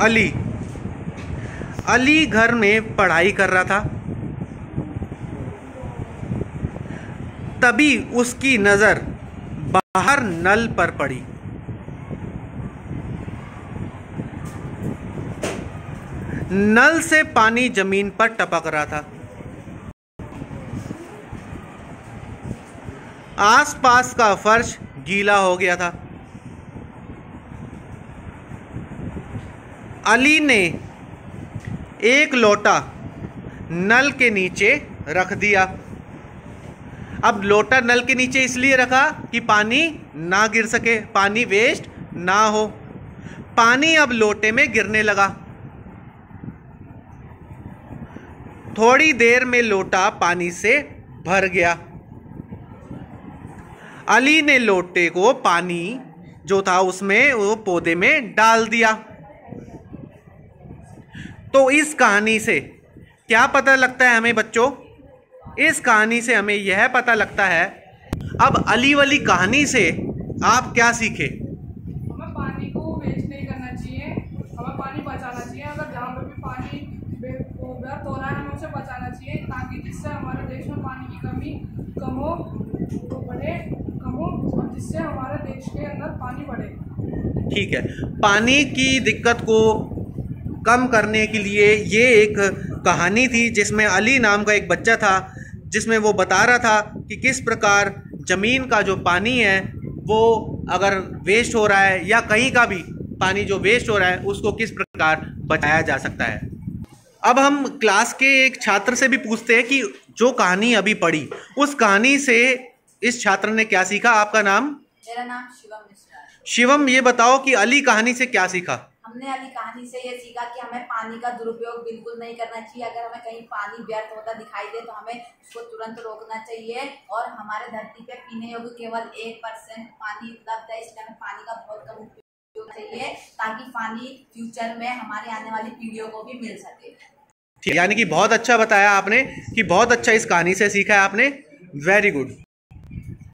अली। अली घर में पढ़ाई कर रहा था। तभी उसकी नज़र बाहर नल पर पड़ी। नल से पानी ज़मीन पर टपक रहा था। आसपास का फर्श गीला हो गया था। अली ने एक लोटा नल के नीचे रख दिया। अब लोटा नल के नीचे इसलिए रखा कि पानी ना गिर सके, पानी वेस्ट ना हो। पानी अब लोटे में गिरने लगा। थोड़ी देर में लोटा पानी से भर गया। अली ने लोटे को पानी जो था उसमें, वो पौधे में डाल दिया। तो इस कहानी से क्या पता लगता है हमें बच्चों? इस कहानी से हमें यह पता लगता है अब अली वाली कहानी से आप क्या सीखे? हमें पानी को वेस्ट नहीं करना चाहिए। हमें पानी बचाना चाहिए। अगर जहाँ पर भी पानी व्यर्थ हो रहा है हमें उसे बचाना चाहिए ताकि जिससे हमारे देश में पानी की कमी कम हो तो बढ़े कम हो और जिससे हमारे देश के अंदर पानी बढ़े। ठीक है। पानी की दिक्कत को कम करने के लिए ये एक कहानी थी जिसमें अली नाम का एक बच्चा था जिसमें वो बता रहा था कि किस प्रकार ज़मीन का जो पानी है वो अगर वेस्ट हो रहा है या कहीं का भी पानी जो वेस्ट हो रहा है उसको किस प्रकार बचाया जा सकता है। अब हम क्लास के एक छात्र से भी पूछते हैं कि जो कहानी अभी पढ़ी उस कहानी से इस छात्र ने क्या सीखा? आपका नाम? मेरा नाम शिवम मिश्रा शिवम ये बताओ कि अली कहानी से क्या सीखा? हमने अभी कहानी से ये सीखा कि हमें पानी का दुरुपयोग बिल्कुल नहीं करना चाहिए। अगर हमें कहीं पानी व्यर्थ होता दिखाई दे तो हमें उसको तुरंत रोकना चाहिए और हमारे धरती पे पीने योग्य केवल एक परसेंट पानी उपलब्ध है, इसलिए हमें पानी का बहुत कम उपयोग चाहिए ताकि पानी फ्यूचर में हमारे आने वाली पीढ़ियों को भी मिल सके। यानी कि बहुत अच्छा बताया आपने कि बहुत अच्छा इस कहानी से सीखा है आपने। Very good.